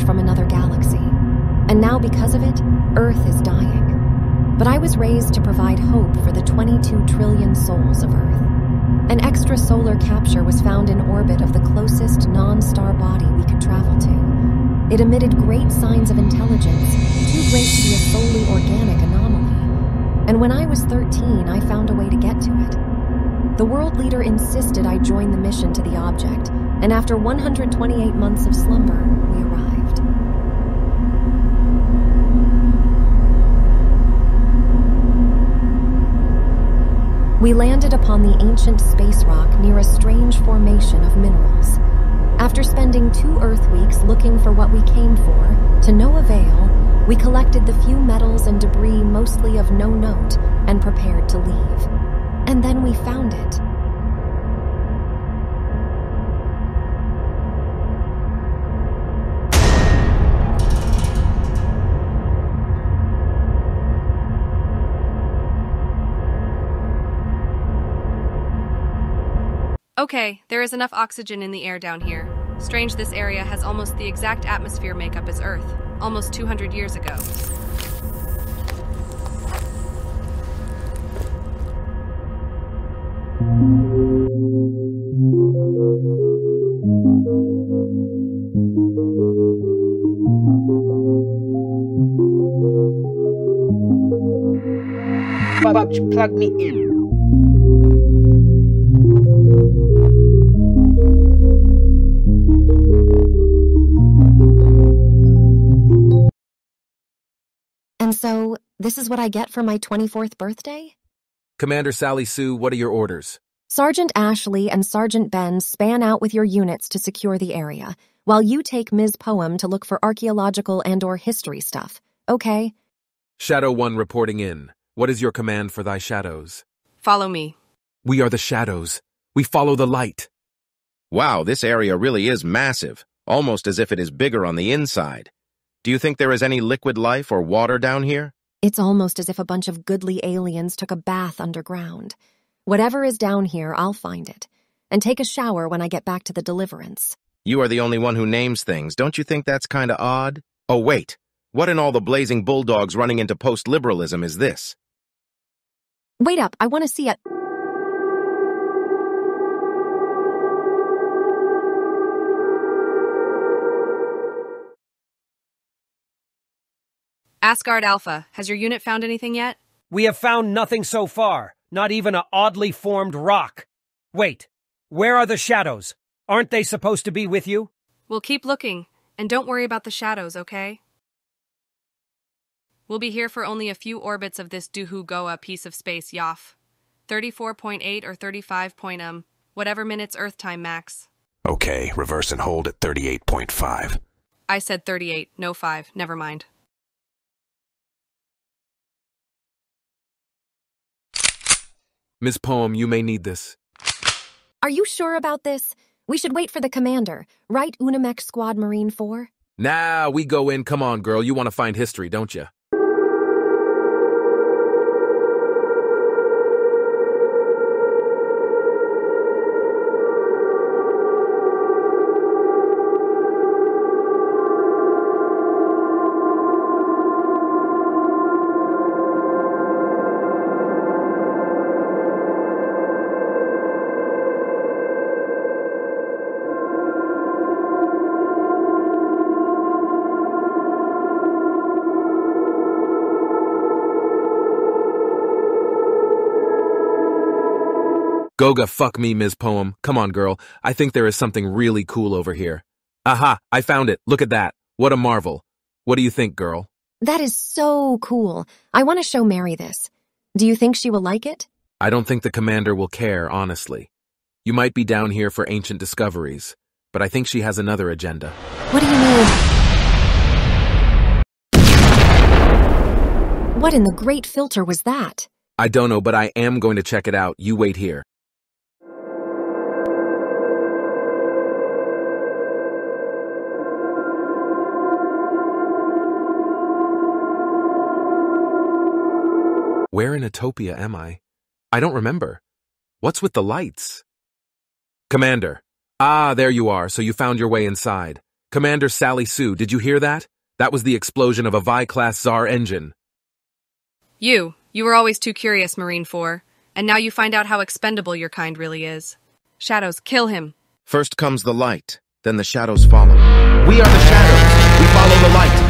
scourge from another galaxy. And now, because of it, Earth is dying. But I was raised to provide hope for the 22 trillion souls of Earth. An extrasolar capture was found in orbit of the closest non star body we could travel to. It emitted great signs of intelligence, too great to be a solely organic anomaly. And when I was 13, I found a way to get to it. The world leader insisted I join the mission to the object, and after 128 months of slumber, We landed upon the ancient space rock near a strange formation of minerals. After spending two Earth weeks looking for what we came for, to no avail, we collected the few metals and debris mostly of no note and prepared to leave. And then we found it. Okay, there is enough oxygen in the air down here. Strange this area has almost the exact atmosphere makeup as Earth, almost 200 years ago. And so, this is what I get for my 24th birthday? Commander Sally Sue, what are your orders? Sergeant Ashley and Sergeant Ben span out with your units to secure the area, while you take Ms. Poem to look for archaeological and or history stuff. Okay? Shadow 1 reporting in. What is your command for thy shadows? Follow me. We are the shadows. We follow the light. Wow, this area really is massive, almost as if it is bigger on the inside. Do you think there is any liquid life or water down here? It's almost as if a bunch of goodly aliens took a bath underground. Whatever is down here, I'll find it. And take a shower when I get back to the deliverance. You are the only one who names things. Don't you think that's kinda odd? Oh, wait. What in all the blazing bulldogs running into post-liberalism is this? Wait up, I want to see it. Asgard Alpha, has your unit found anything yet? We have found nothing so far, not even a oddly formed rock. Wait, where are the shadows? Aren't they supposed to be with you? We'll keep looking, and don't worry about the shadows, okay? We'll be here for only a few orbits of this Duhu Goa piece of space, Yoff. 34.8 or 35 point um, whatever minutes Earth time max. Okay, reverse and hold at 38.5. I said 38, no 5, never mind. Ms. Poem, you may need this. Are you sure about this? We should wait for the commander, right, Unimech Squad Marine 4? Nah, we go in. Come on, girl. You want to find history, don't you? Goga, fuck me, Ms. Poem. Come on, girl. I think there is something really cool over here. Aha, I found it. Look at that. What a marvel. What do you think, girl? That is so cool. I want to show Mary this. Do you think she will like it? I don't think the commander will care, honestly. You might be down here for ancient discoveries, but I think she has another agenda. What do you mean? What in the great filter was that? I don't know, but I am going to check it out. You wait here. Where in Utopia am I? I don't remember. What's with the lights? Commander, Ah, there you are, so you found your way inside. Commander Sally Sue, did you hear that? That was the explosion of a Vi-class Tsar engine. You. You were always too curious, Marine 4. And now you find out how expendable your kind really is. Shadows, kill him. First comes the light, then the shadows follow. We are the shadows. We follow the light.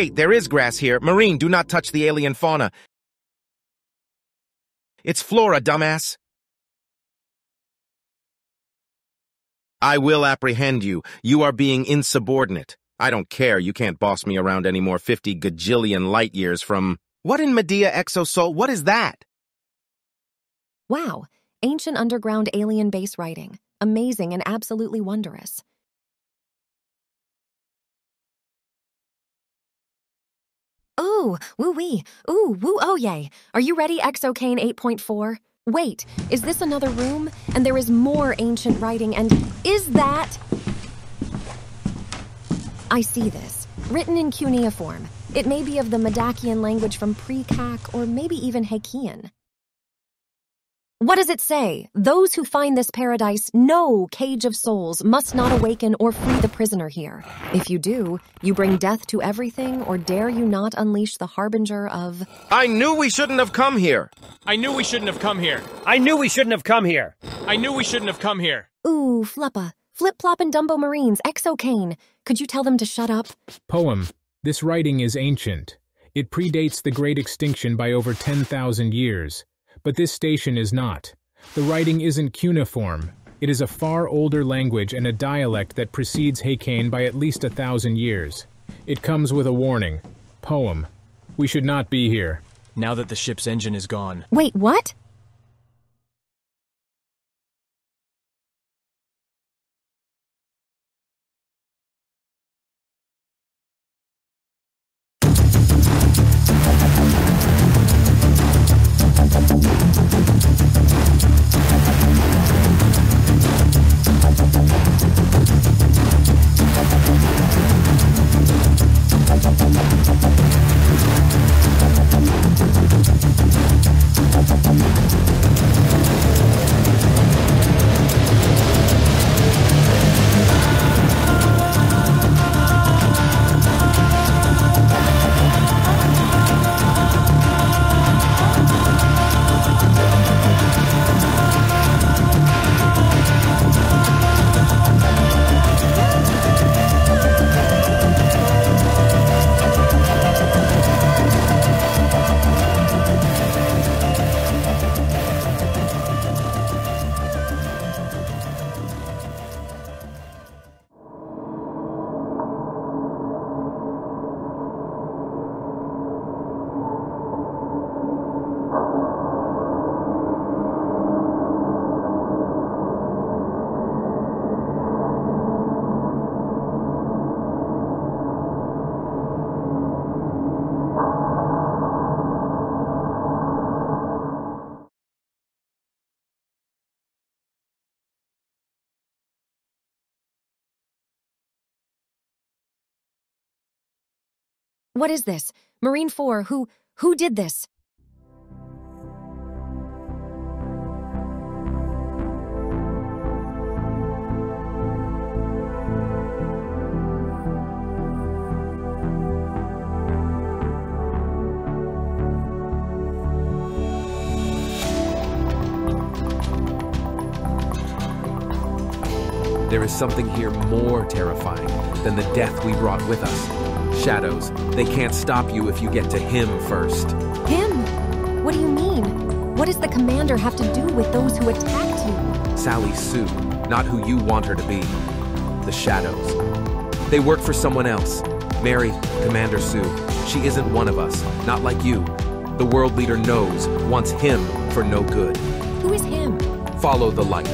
Wait, there is grass here. Marine, do not touch the alien fauna. It's flora, dumbass. I will apprehend you. You are being insubordinate. I don't care. You can't boss me around anymore 50 gajillion light years from... What in Medea Exosol? What is that? Wow, ancient underground alien base writing. Amazing and absolutely wondrous. Ooh, woo wee. Ooh, woo oh yay. Are you ready, Exocane 8.4? Wait, is this another room? And there is more ancient writing, and is that. I see this. Written in cuneiform. It may be of the Madakian language from pre Cac or maybe even Hakean. What does it say? Those who find this paradise, no cage of souls, must not awaken or free the prisoner here. If you do, you bring death to everything, or dare you not unleash the harbinger of. I knew we shouldn't have come here. I knew we shouldn't have come here. I knew we shouldn't have come here. I knew we shouldn't have come here. Ooh, Fleppa. Flip Flop and Dumbo Marines, Exocane. Could you tell them to shut up? Poem. This writing is ancient. It predates the Great Extinction by over 10,000 years. But this station is not. The writing isn't cuneiform. It is a far older language and a dialect that precedes Hakean by at least a thousand years. It comes with a warning. Poem. We should not be here. Now that the ship's engine is gone. Wait, what? What is this? Marine 4, who who did this? There is something here more terrifying than the death we brought with us. Shadows, they can't stop you if you get to him first. Him? What do you mean? What does the commander have to do with those who attacked you? Sally Sue, not who you want her to be. The Shadows. They work for someone else. Mary, Commander Sue, she isn't one of us, not like you. The world leader knows, wants him for no good. Who is him? Follow the light.